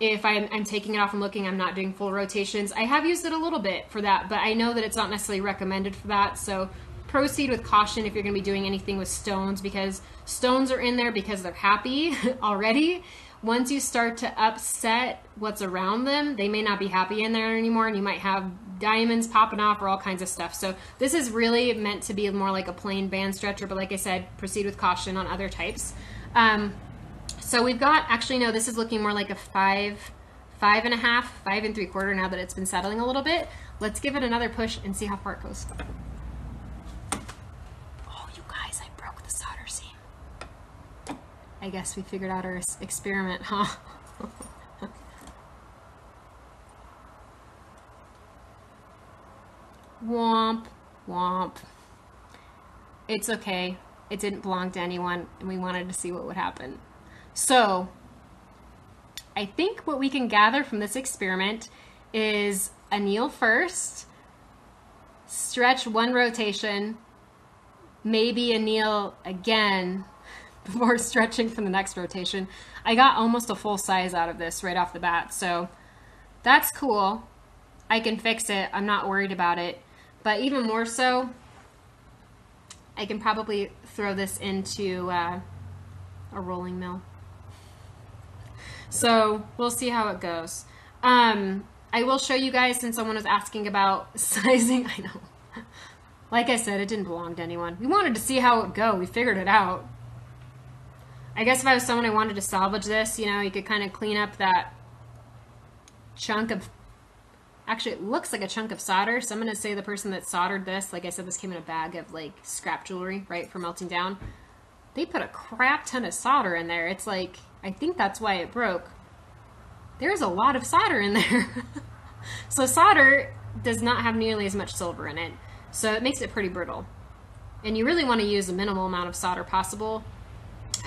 If I'm, I'm taking it off and looking, I'm not doing full rotations. I have used it a little bit for that, but I know that it's not necessarily recommended for that. So proceed with caution if you're going to be doing anything with stones because stones are in there because they're happy <laughs> already once you start to upset what's around them, they may not be happy in there anymore, and you might have diamonds popping off or all kinds of stuff. So this is really meant to be more like a plain band stretcher, but like I said, proceed with caution on other types. Um, so we've got, actually no, this is looking more like a five, five and a half, five and three quarter now that it's been settling a little bit. Let's give it another push and see how far it goes. I guess we figured out our experiment, huh? <laughs> womp, womp. It's okay. It didn't belong to anyone, and we wanted to see what would happen. So, I think what we can gather from this experiment is anneal first, stretch one rotation, maybe anneal again before <laughs> stretching for the next rotation. I got almost a full size out of this right off the bat, so that's cool. I can fix it. I'm not worried about it. But even more so, I can probably throw this into uh, a rolling mill. So we'll see how it goes. Um, I will show you guys since someone was asking about <laughs> sizing. I know. Like I said, it didn't belong to anyone. We wanted to see how it would go. We figured it out. I guess if I was someone who wanted to salvage this, you know, you could kind of clean up that chunk of, actually it looks like a chunk of solder. So I'm going to say the person that soldered this, like I said, this came in a bag of like scrap jewelry, right, for melting down. They put a crap ton of solder in there. It's like, I think that's why it broke. There's a lot of solder in <laughs> there. so solder does not have nearly as much silver in it. So it makes it pretty brittle. And you really want to use the minimal amount of solder possible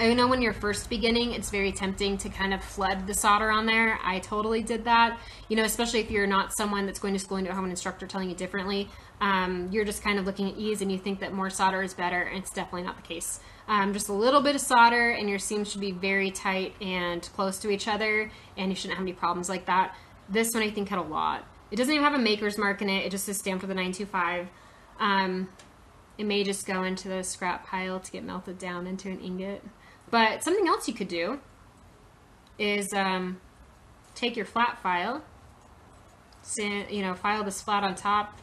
I know when you're first beginning, it's very tempting to kind of flood the solder on there. I totally did that. You know, especially if you're not someone that's going to school and don't have an instructor telling you differently. Um, you're just kind of looking at ease and you think that more solder is better, and it's definitely not the case. Um, just a little bit of solder, and your seams should be very tight and close to each other, and you shouldn't have any problems like that. This one I think had a lot. It doesn't even have a maker's mark in it. It just says stamped with a 925. Um, it may just go into the scrap pile to get melted down into an ingot. But something else you could do is um, take your flat file, you know, file this flat on top,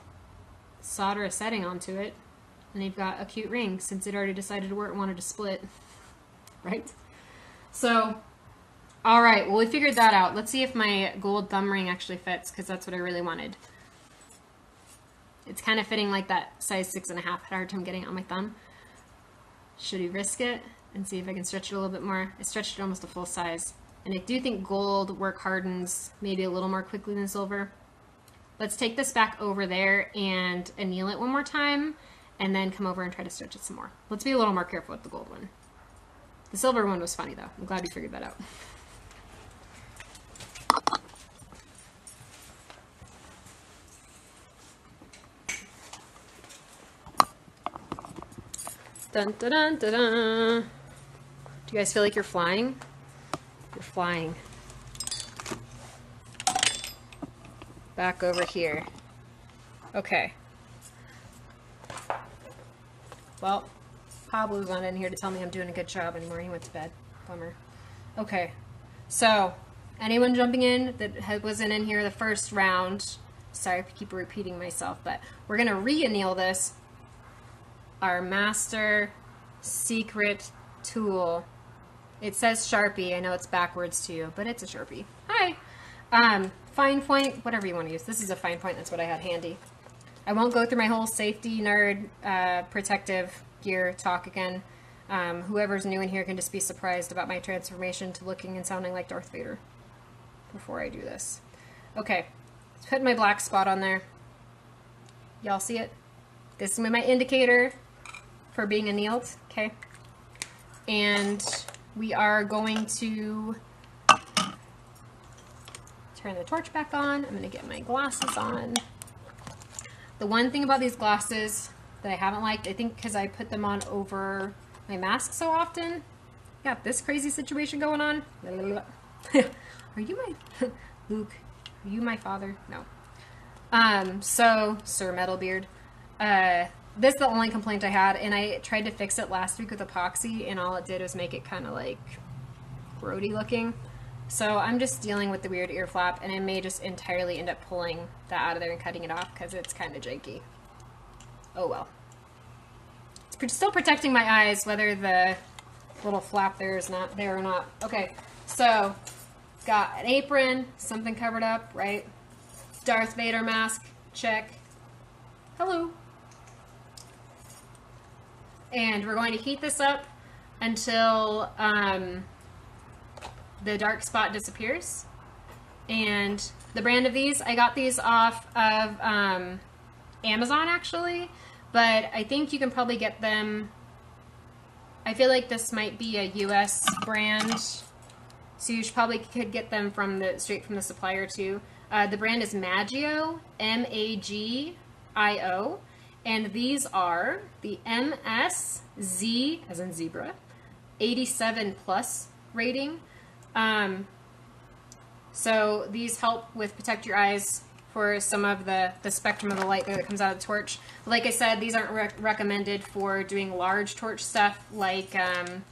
solder a setting onto it, and you've got a cute ring since it already decided where it wanted to split, <laughs> right? So, all right, well, we figured that out. Let's see if my gold thumb ring actually fits because that's what I really wanted. It's kind of fitting like that size six and a half. I had a hard time getting it on my thumb. Should we risk it? And see if I can stretch it a little bit more. I stretched it almost a full size. And I do think gold work hardens maybe a little more quickly than silver. Let's take this back over there and anneal it one more time and then come over and try to stretch it some more. Let's be a little more careful with the gold one. The silver one was funny though. I'm glad we figured that out. Dun, dun, dun. Do you guys feel like you're flying? You're flying. Back over here. Okay. Well, Pablo's not in here to tell me I'm doing a good job anymore. He went to bed. Bummer. Okay. So, anyone jumping in that wasn't in here the first round, sorry if I keep repeating myself, but we're going to re-anneal this. Our master secret tool it says Sharpie. I know it's backwards to you, but it's a Sharpie. Hi. Um, fine point, whatever you want to use. This is a fine point. That's what I had handy. I won't go through my whole safety nerd uh, protective gear talk again. Um, whoever's new in here can just be surprised about my transformation to looking and sounding like Darth Vader before I do this. Okay, let's put my black spot on there. Y'all see it? This is my indicator for being annealed, okay? And we are going to turn the torch back on. I'm gonna get my glasses on. The one thing about these glasses that I haven't liked, I think because I put them on over my mask so often, got this crazy situation going on. <laughs> are you my, <laughs> Luke, are you my father? No. Um, so, Sir Metalbeard, uh, this is the only complaint I had, and I tried to fix it last week with epoxy, and all it did was make it kind of like grody looking. So I'm just dealing with the weird ear flap, and I may just entirely end up pulling that out of there and cutting it off because it's kind of janky. Oh well. It's still protecting my eyes, whether the little flap there is not there or not. Okay, so got an apron, something covered up, right? Darth Vader mask, check. Hello. And we're going to heat this up until um, the dark spot disappears. And the brand of these, I got these off of um, Amazon actually, but I think you can probably get them. I feel like this might be a US brand, so you probably could get them from the straight from the supplier too. Uh, the brand is Magio, M A G I O, and these are the MSZ, as in zebra, 87 plus rating. Um, so these help with protect your eyes for some of the, the spectrum of the light that comes out of the torch. Like I said, these aren't rec recommended for doing large torch stuff like, um,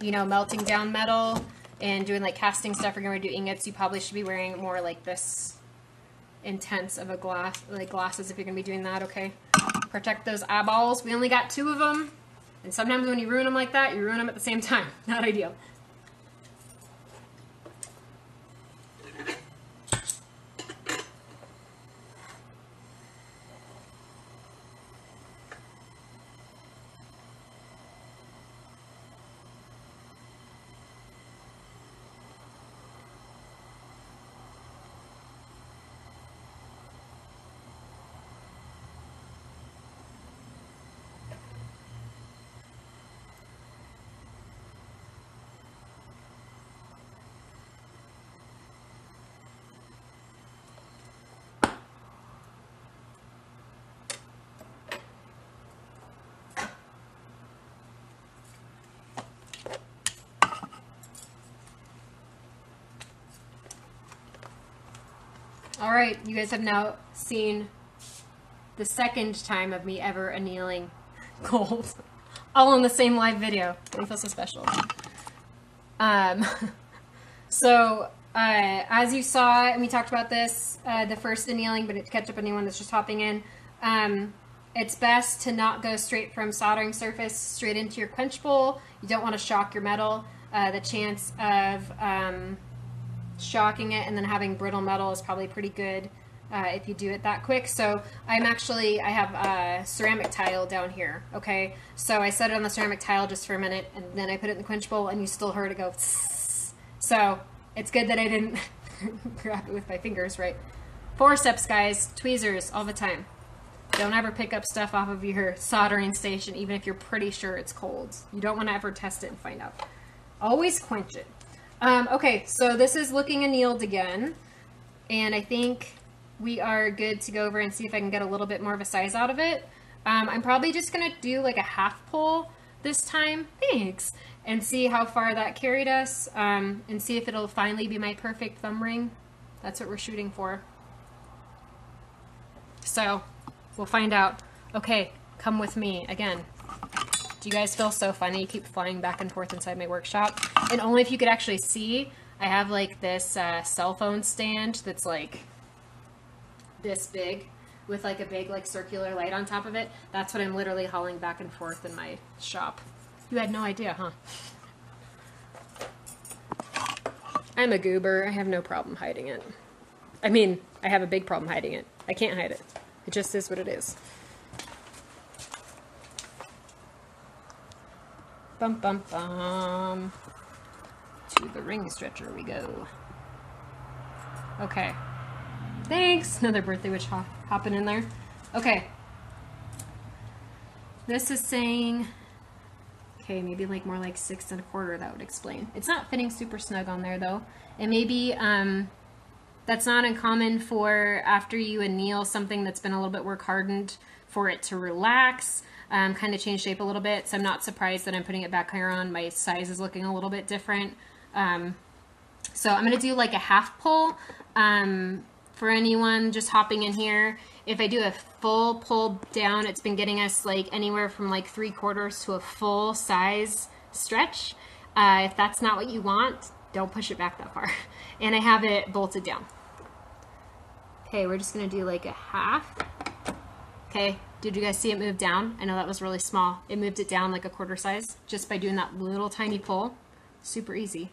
you know, melting down metal and doing like casting stuff. You're going to do ingots. You probably should be wearing more like this intense of a glass, like glasses if you're going to be doing that, okay? Protect those eyeballs. We only got two of them. And sometimes when you ruin them like that, you ruin them at the same time. <laughs> Not ideal. All right, you guys have now seen the second time of me ever annealing gold, <laughs> all in the same live video. I feel so special. Um, <laughs> so uh, as you saw, and we talked about this, uh, the first annealing, but to catch up anyone that's just hopping in, um, it's best to not go straight from soldering surface straight into your quench bowl. You don't want to shock your metal. Uh, the chance of um, shocking it and then having brittle metal is probably pretty good uh, if you do it that quick. So I'm actually, I have a ceramic tile down here, okay? So I set it on the ceramic tile just for a minute and then I put it in the quench bowl and you still heard it go So it's good that I didn't <laughs> grab it with my fingers, right? Forceps, guys, tweezers all the time. Don't ever pick up stuff off of your soldering station, even if you're pretty sure it's cold. You don't want to ever test it and find out. Always quench it. Um, okay, so this is looking annealed again. And I think we are good to go over and see if I can get a little bit more of a size out of it. Um, I'm probably just going to do like a half pull this time. Thanks. And see how far that carried us. Um, and see if it'll finally be my perfect thumb ring. That's what we're shooting for. So we'll find out. Okay, come with me again. Do you guys feel so funny? You keep flying back and forth inside my workshop. And only if you could actually see, I have like this uh, cell phone stand that's like this big with like a big like circular light on top of it. That's what I'm literally hauling back and forth in my shop. You had no idea, huh? I'm a goober. I have no problem hiding it. I mean, I have a big problem hiding it. I can't hide it. It just is what it is. Bum bum bum. To the ring stretcher we go. Okay. Thanks. Another birthday witch hop hopping in there. Okay. This is saying, okay, maybe like more like six and a quarter, that would explain. It's not fitting super snug on there though. And maybe um, that's not uncommon for after you anneal something that's been a little bit work hardened for it to relax, um, kind of changed shape a little bit. So I'm not surprised that I'm putting it back here on. My size is looking a little bit different. Um, so I'm going to do like a half pull um, for anyone just hopping in here if I do a full pull down, it's been getting us like anywhere from like three quarters to a full size stretch. Uh, if that's not what you want, don't push it back that far. <laughs> And I have it bolted down. Okay, we're just gonna do like a half. Okay, did you guys see it move down? I know that was really small. It moved it down like a quarter size just by doing that little tiny pull. Super easy.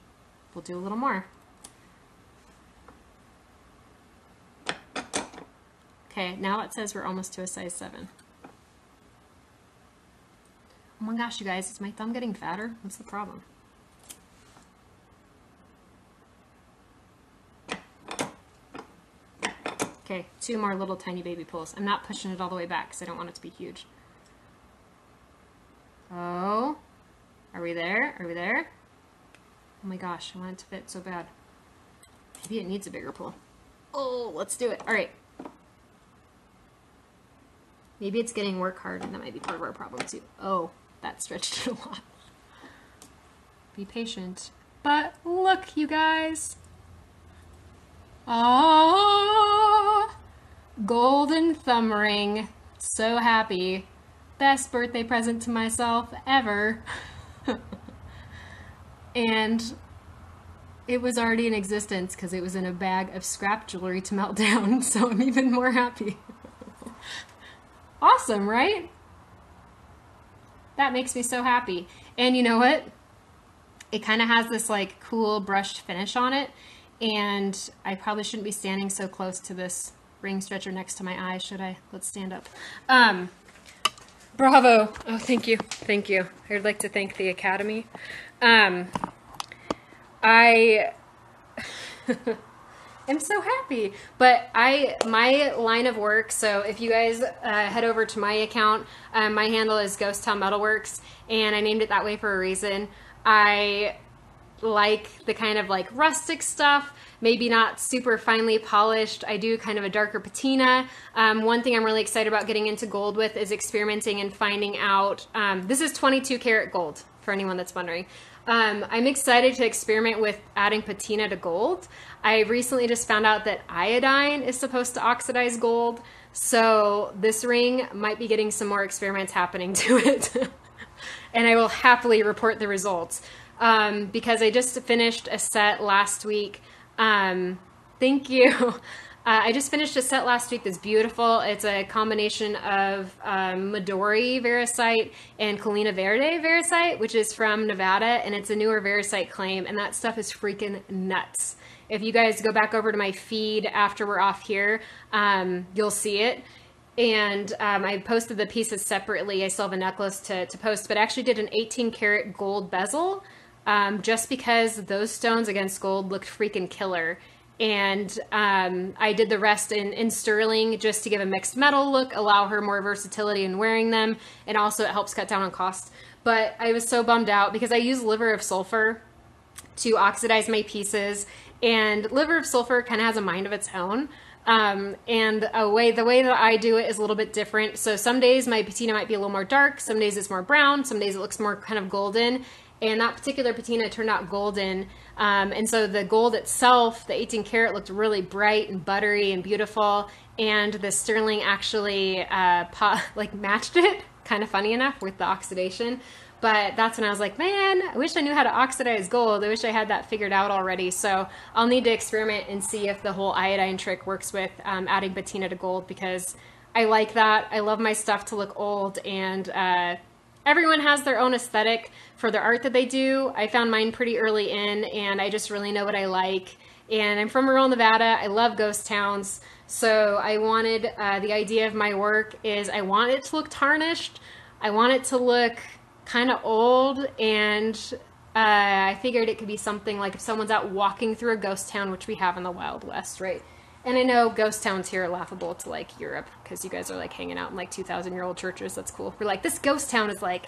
We'll do a little more. Okay, now it says we're almost to a size 7. Oh my gosh, you guys, is my thumb getting fatter? What's the problem? Okay, two more little tiny baby pulls. I'm not pushing it all the way back because I don't want it to be huge. Oh, are we there? Are we there? Oh my gosh, I want it to fit so bad. Maybe it needs a bigger pull. Oh, let's do it. All right. Maybe it's getting work hard and that might be part of our problem too. Oh, that stretched it a lot. Be patient. But look, you guys. Ah, golden thumb ring. So happy. Best birthday present to myself ever. <laughs> and it was already in existence because it was in a bag of scrap jewelry to melt <laughs> down, so I'm even more happy. Awesome, right? That makes me so happy. And you know what? It kind of has this like cool brushed finish on it. And I probably shouldn't be standing so close to this ring stretcher next to my eye, should I? Let's stand up. Um, bravo. Oh, thank you. Thank you. I'd like to thank the Academy. Um, I... <laughs> I'm so happy. But I, my line of work, so if you guys uh, head over to my account, um, my handle is Ghost Town Metalworks, and I named it that way for a reason. I like the kind of like rustic stuff, maybe not super finely polished. I do kind of a darker patina. Um, one thing I'm really excited about getting into gold with is experimenting and finding out. Um, this is 22 karat gold for anyone that's wondering. Um, I'm excited to experiment with adding patina to gold. I recently just found out that iodine is supposed to oxidize gold, so this ring might be getting some more experiments happening <laughs> to it. and I will happily report the results um, because I just finished a set last week. Um, thank you. <laughs> Uh, I just finished a set last week that's beautiful. It's a combination of um, Midori Variscite and Colina Verde Variscite, which is from Nevada, and it's a newer Variscite claim, and that stuff is freaking nuts. If you guys go back over to my feed after we're off here, um, you'll see it. And um, I posted the pieces separately. I still have a necklace to, to post, but I actually did an 18 karat gold bezel um, just because those stones against gold looked freaking killer and um, I did the rest in, in sterling just to give a mixed metal look, allow her more versatility in wearing them, and also it helps cut down on cost. But I was so bummed out because I use liver of sulfur to oxidize my pieces, and liver of sulfur kind of has a mind of its own. Um, and a way the way that I do it is a little bit different. So some days my patina might be a little more dark, some days it's more brown, some days it looks more kind of golden. And that particular patina turned out golden. Um, and so the gold itself, the 18 karat, looked really bright and buttery and beautiful. And the sterling actually uh, <laughs> like matched it, kind of funny enough, with the oxidation. But that's when I was like, man, I wish I knew how to oxidize gold. I wish I had that figured out already. So I'll need to experiment and see if the whole iodine trick works with um, adding patina to gold because I like that. I love my stuff to look old and uh, everyone has their own aesthetic for the art that they do. I found mine pretty early in and I just really know what I like And I'm from rural Nevada. I love ghost towns. So I wanted uh, the idea of my work is I want it to look tarnished. I want it to look kind of old and uh, I figured it could be something like if someone's out walking through a ghost town, which we have in the Wild West, right? And I know ghost towns here are laughable to like Europe because you guys are like hanging out in like 2,000 year old churches. That's cool. We're like, this ghost town is like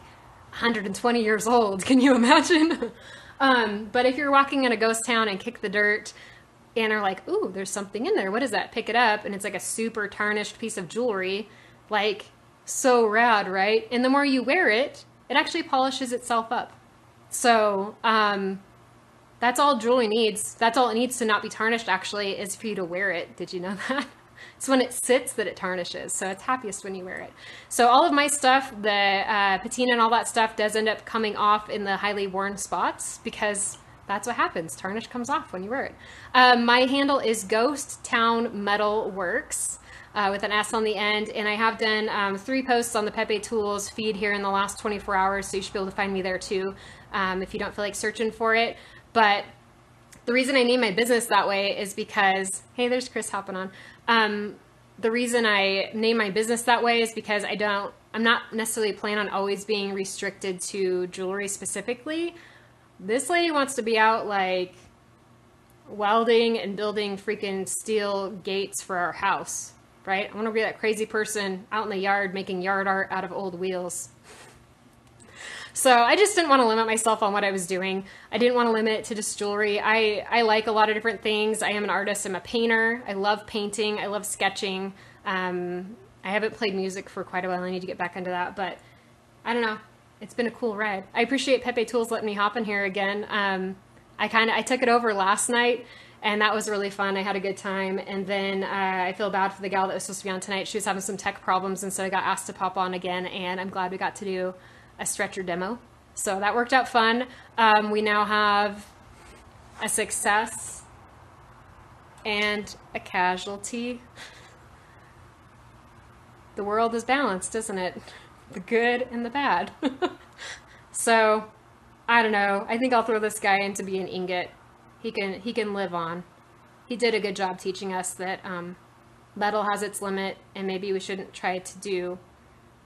120 years old. <laughs> Can you imagine? <laughs> um, but if you're walking in a ghost town and kick the dirt and are like, ooh, there's something in there. What is that? Pick it up. And it's like a super tarnished piece of jewelry. Like, so rad, right? And the more you wear it, it actually polishes itself up. So, um, that's all jewelry needs. That's all it needs to not be tarnished, actually, is for you to wear it. Did you know <laughs> that? It's when it sits that it tarnishes. So it's happiest when you wear it. So all of my stuff, the uh, patina and all that stuff does end up coming off in the highly worn spots because that's what happens. Tarnish comes off when you wear it. Um, my handle is Ghost Town Metal Works. Uh, with an S on the end. And I have done um, three posts on the Pepe Tools feed here in the last 24 hours, so you should be able to find me there too um, if you don't feel like searching for it. But the reason I name my business that way is because, hey, there's Chris hopping on. Um, the reason I name my business that way is because I don't, I'm not necessarily plan on always being restricted to jewelry specifically. This lady wants to be out like welding and building freaking steel gates for our house, right? I want to be that crazy person out in the yard making yard art out of old wheels. So I just didn't want to limit myself on what I was doing. I didn't want to limit it to just jewelry. I, I like a lot of different things. I am an artist. I'm a painter. I love painting. I love sketching. Um, I haven't played music for quite a while. I need to get back into that, but I don't know. It's been a cool ride. I appreciate Pepe Tools letting me hop in here again. Um, I kind of I took it over last night and that was really fun. I had a good time. And then uh, I feel bad for the gal that was supposed to be on tonight. She was having some tech problems, and so I got asked to pop on again. And I'm glad we got to do a stretcher demo. So that worked out fun. Um, we now have a success and a casualty. The world is balanced, isn't it? The good and the bad. <laughs> so, I don't know. I think I'll throw this guy in to be an ingot. He can he can live on. He did a good job teaching us that um, metal has its limit, and maybe we shouldn't try to do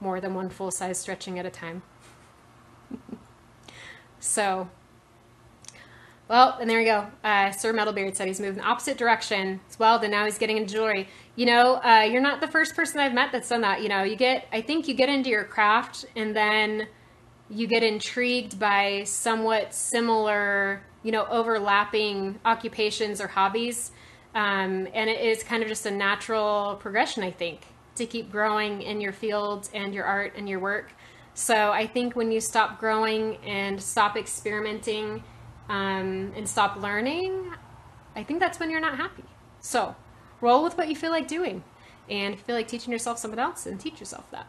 more than one full size stretching at a time. So, well, and there we go. Uh, Sir Metalbeard said he's moved in the opposite direction as well, and now he's getting into jewelry. You know, uh, you're not the first person I've met that's done that. You know, you get, I think you get into your craft and then you get intrigued by somewhat similar, you know, overlapping occupations or hobbies. Um, and it is kind of just a natural progression, I think, to keep growing in your field and your art and your work. So I think when you stop growing and stop experimenting um, and stop learning, I think that's when you're not happy. So roll with what you feel like doing. And feel like teaching yourself something else, then teach yourself that.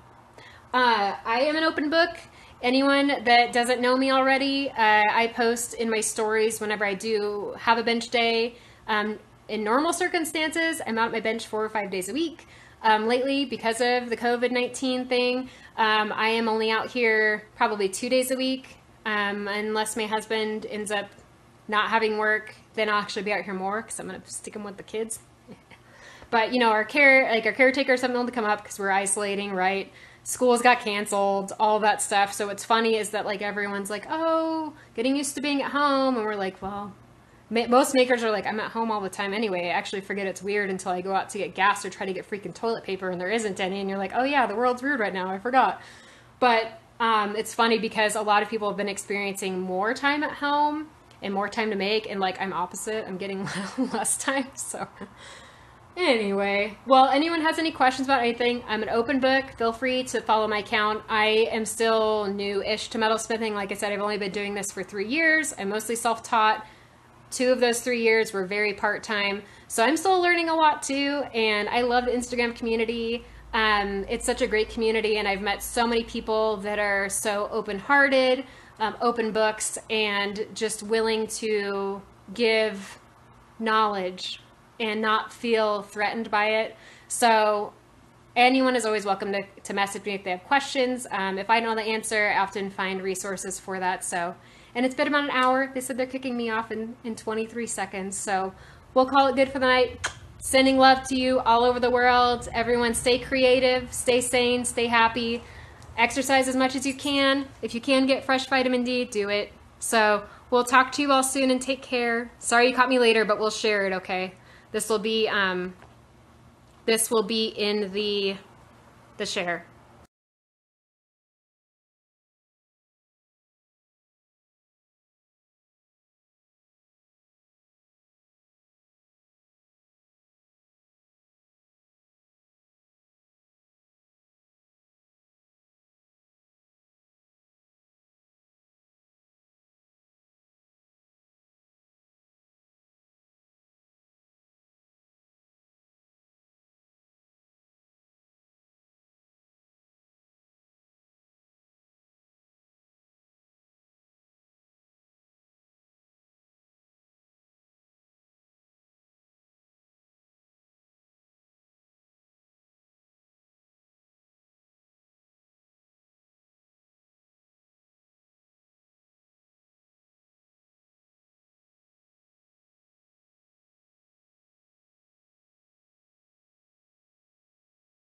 Uh, I am an open book. Anyone that doesn't know me already, uh, I post in my stories whenever I do have a bench day. Um, in normal circumstances, I'm out at my bench four or five days a week. Um, lately, because of the COVID 19 thing, um, I am only out here probably two days a week, um, unless my husband ends up not having work. Then I'll actually be out here more because I'm gonna stick him with the kids. <laughs> but you know, our care, like our caretaker, is something to come up because we're isolating, right? Schools got canceled, all that stuff. So what's funny is that like everyone's like, oh, getting used to being at home, and we're like, well, most makers are like, I'm at home all the time anyway. I actually forget it's weird until I go out to get gas or try to get freaking toilet paper and there isn't any. And you're like, oh yeah, the world's weird right now. I forgot. But um, it's funny because a lot of people have been experiencing more time at home and more time to make. And like, I'm opposite. I'm getting <laughs> less time. So anyway, well, anyone has any questions about anything, I'm an open book. Feel free to follow my account. I am still new-ish to metalsmithing. Like I said, I've only been doing this for three years. I'm mostly self-taught two of those three years were very part-time. So i'm still learning a lot too and i love the instagram community. Um, it's such a great community and i've met so many people that are so open-hearted um, open books and just willing to give knowledge and not feel threatened by it. So anyone is always welcome to, to message me if they have questions. Um, if i know the answer i often find resources for that. So and it's been about an hour. They said they're kicking me off in, in 23 seconds. So we'll call it good for the night. Sending love to you all over the world. Everyone, stay creative, stay sane, stay happy. Exercise as much as you can. If you can get fresh vitamin D, do it. So we'll talk to you all soon and take care. Sorry you caught me later, but we'll share it, okay? This will be um, this will be in the the share.